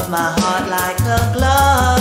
of my heart like a glove.